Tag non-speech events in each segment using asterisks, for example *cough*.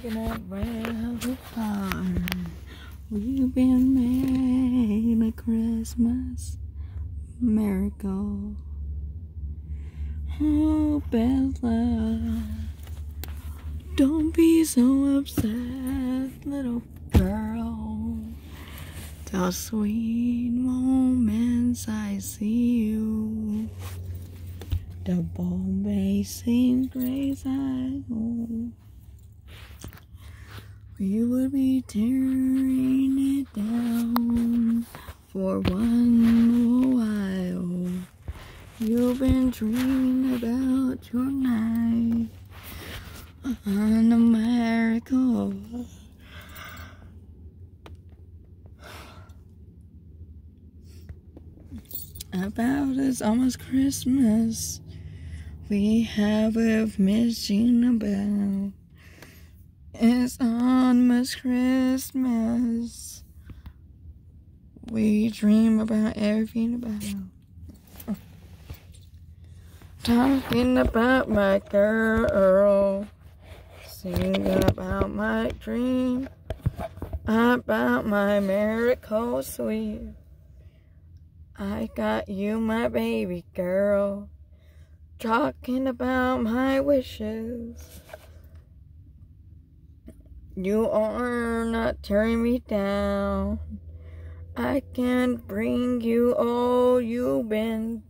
We've been made a Christmas miracle. Oh, Bella, don't be so upset, little girl. The sweet moments I see you, the Bombay St. Grace I know. We would be tearing it down for one while. You've been dreaming about your night on America. About it's almost Christmas. We have with Miss Gina Bell. It's almost Christmas. We dream about everything about. Talking about my girl. Sing about my dream. About my miracle sweet. I got you, my baby girl. Talking about my wishes. You are not tearing me down. I can't bring you all you've been.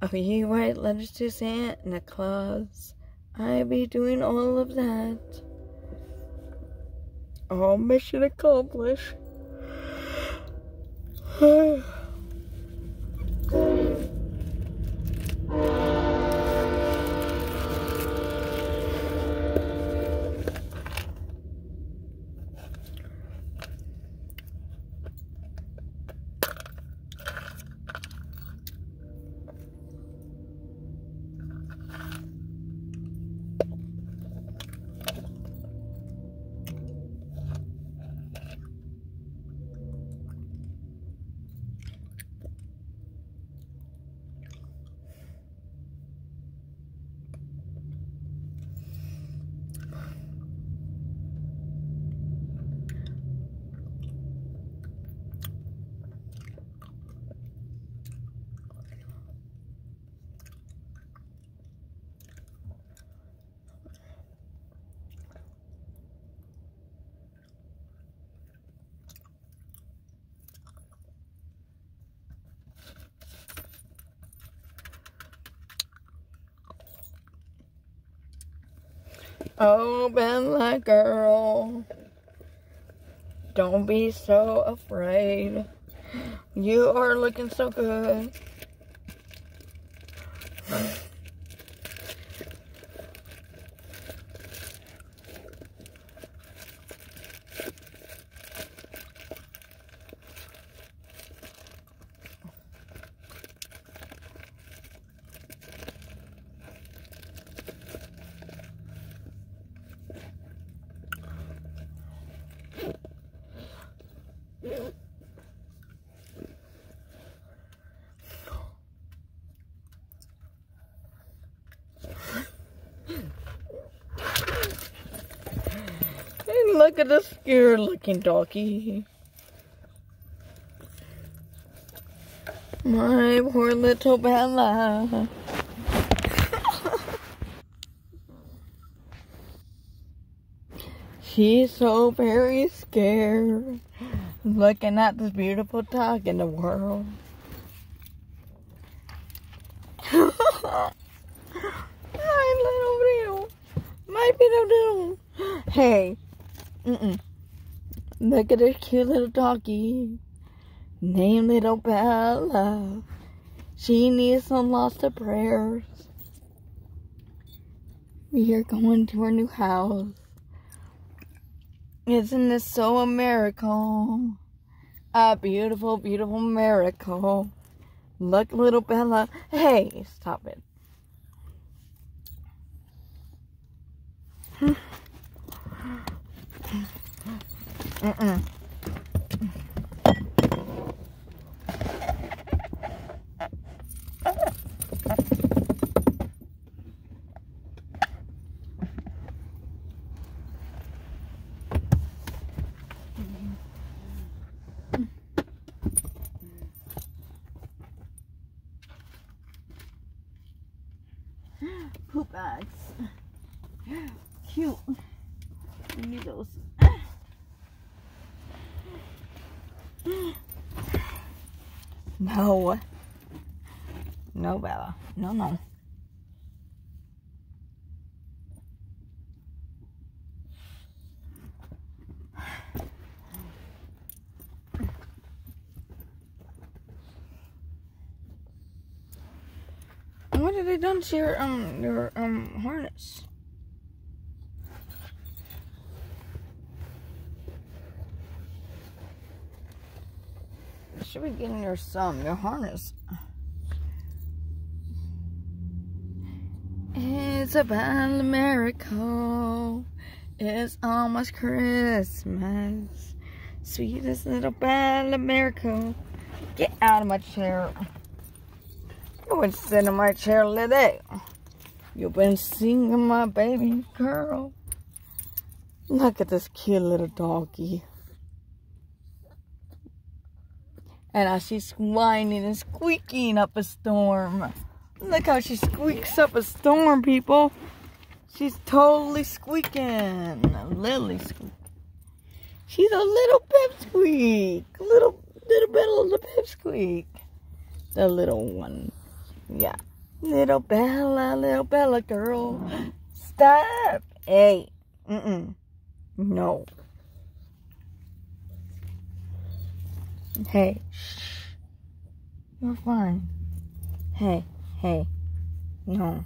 A few white letters to Santa Claus. I'll be doing all of that. All mission accomplished. *sighs* *sighs* Oh, Bella girl, don't be so afraid. You are looking so good. And look at the scared looking doggy. My poor little Bella. She's so very scared looking at this beautiful dog in the world. *laughs* Hi, little Bill. My little Bill. Hey. Mm-mm. Look at this cute little doggy. Named Little Bella. She needs some lots of prayers. We are going to her new house. Isn't this so a miracle? A beautiful, beautiful miracle. Look, little Bella. Hey, stop it. Uh-uh. poop bags. Cute. We need those. No. No, Bella. No, no. What have they done to your um your um harness? Should be getting your some your harness. It's about a miracle. It's almost Christmas. Sweetest little of miracle. Get out of my chair. You been sitting in my chair all day. You've been singing my baby girl. Look at this cute little doggy. And as she's whining and squeaking up a storm. Look how she squeaks up a storm, people. She's totally squeaking. Lily squeak. She's a little pipsqueak. Little, little bit of the pipsqueak. The little one. Yeah. Little Bella, little Bella girl. Stop. Hey. Mm-mm. No. Hey. Shh. You're fine. Hey. Hey. No.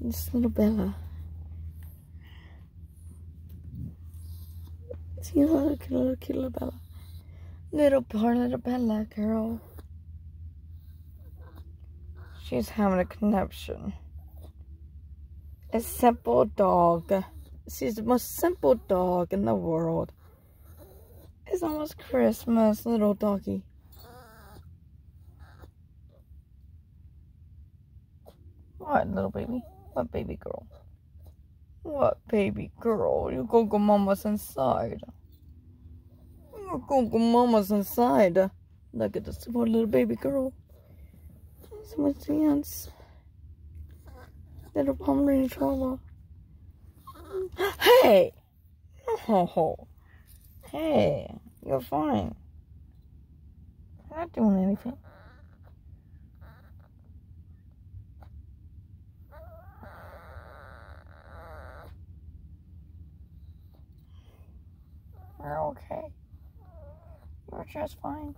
This little Bella. See little, little cute little Bella. Little poor little Bella girl. She's having a conniption. A simple dog. She's the most simple dog in the world. It's almost Christmas, little doggy. What, little baby? What baby girl? What baby girl? You go go mama's inside. You go go mama's inside. Look at this poor little baby girl. So much dance. Little Pomeranian Chihuahua. Hey! Oh, hey, you're fine. I'm not doing anything. You're okay. You're just fine.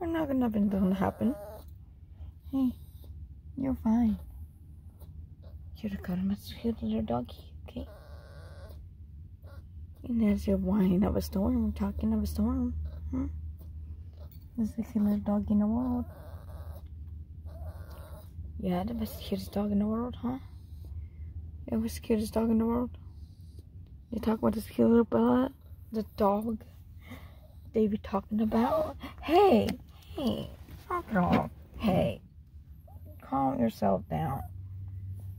You're not gonna nothing gonna happen. Hey, you're fine. You're a good cute little doggy, And as you're whining of a storm, talking of a storm, hmm? The cutest little dog in the world. Yeah, the best cutest dog in the world, huh? Yeah, what's the cutest dog in the world? You talk about this cute little Bella? the dog they be talking about. Hey, hey, it off. Hey, calm yourself down.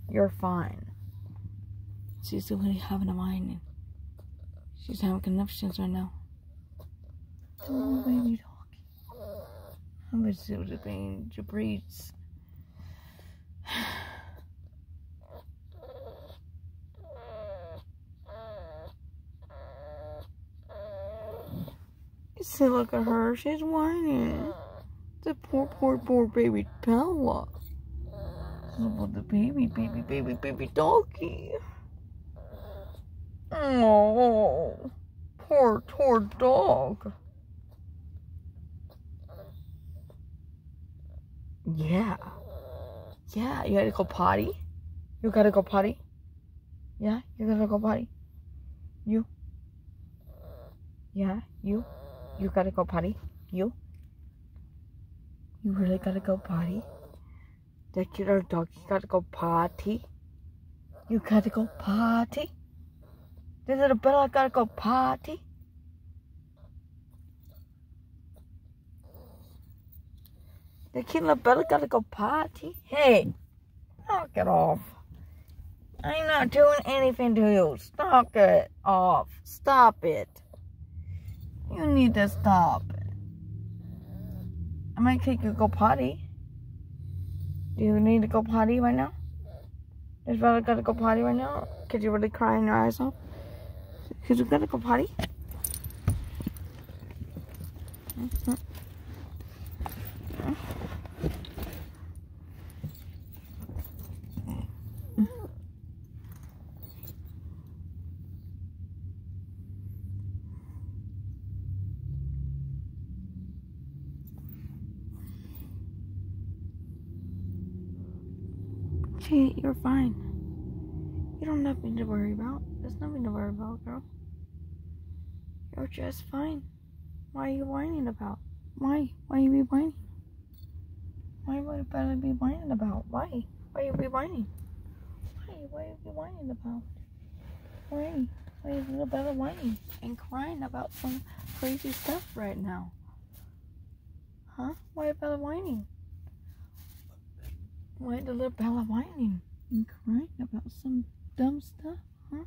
You're fine. She's really having a mind. She's having conniptions right now. Oh, baby dog. I'm gonna see what the thing breeds. See, look at her. She's whining. The poor, poor, poor baby Bella. Look at the baby, baby, baby, baby doggy. Oh, poor, poor dog. Yeah. Yeah, you gotta go potty? You gotta go potty? Yeah, you gotta go potty? You? Yeah, you? You gotta go potty? You? You really gotta go potty? That kid or dog, you gotta go potty? You gotta go potty? This little Bella gotta go potty? The kid little Bella gotta go potty? Hey, knock it off. I'm not doing anything to you. Knock it off. Stop it. You need to stop. I might take you go potty. Do you need to go potty right now? Is Bella gotta go potty right now? Could you really cry in your eyes off? Cause you gotta go potty? Hey, you're fine. You don't have nothing to worry about. There's nothing to worry about, girl. You're just fine. Why are you whining about? Why? Why are you be whining? Why would better be whining about? Why? Why are you be whining? Why? Why you be whining about? Why? Why is little Bella whining and crying about some crazy stuff right now? Huh? Why Bella whining? Why the little Bella whining and crying about some dumb stuff, huh?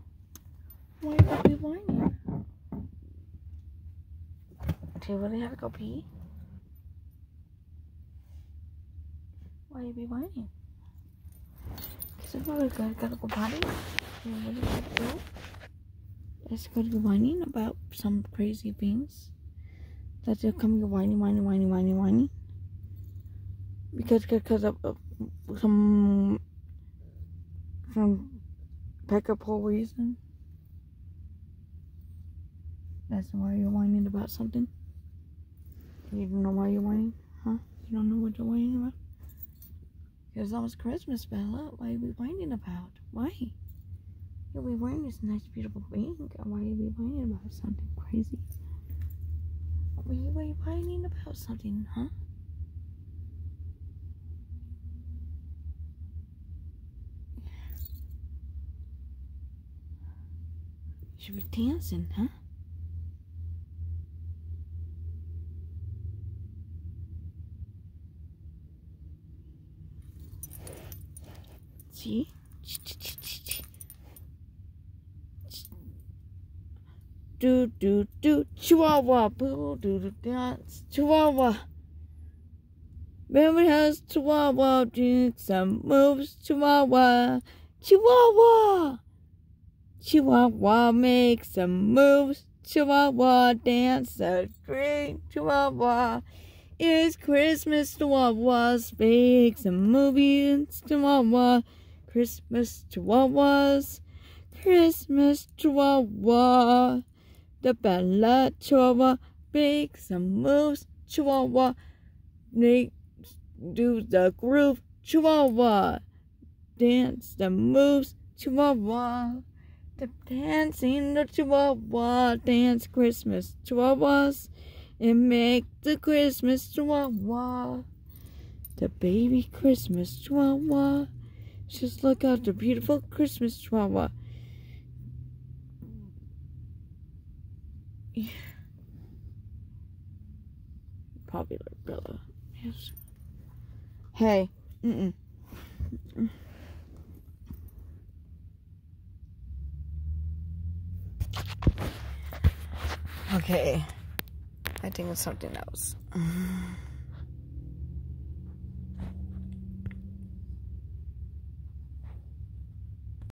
Why would be whining? Do you really have to go pee? Why are you be whining? Really good? Gotta go potty? Really gotta go? It's to be whining about some crazy things. That they're coming whining, whining, whining, whining, whining. Because, because of, of some some peckapole reason. That's why you're whining about something. You don't know why you're whining, huh? You don't know what you're whining about? Because it's almost Christmas, Bella. Why are you whining about? Why? You'll be wearing this nice, beautiful thing. Why are you whining about something crazy? Why are you whining about something, huh? You should be dancing, huh? See? Do do do chihuahua. Boo do do dance. Chihuahua. Baby has chihuahua. Doing some moves. Chihuahua. Chihuahua. Chihuahua make some moves. Chihuahua dance a great Chihuahua. It's Christmas, Chihuahuas make some movies. Chihuahua, Christmas. Chihuahuas, Christmas. Chihuahua. The Bella Chihuahua make some moves. Chihuahua, make do the groove. Chihuahua, dance the moves. Chihuahua. The dancing the Chihuahua dance Christmas Chihuahuas and make the Christmas Chihuahua. The baby Christmas Chihuahua. Just look out the beautiful Christmas Chihuahua. *laughs* Popular Bella. Yes. Hey. Mm-mm. Mm-mm. Okay. I think it's something else. *laughs*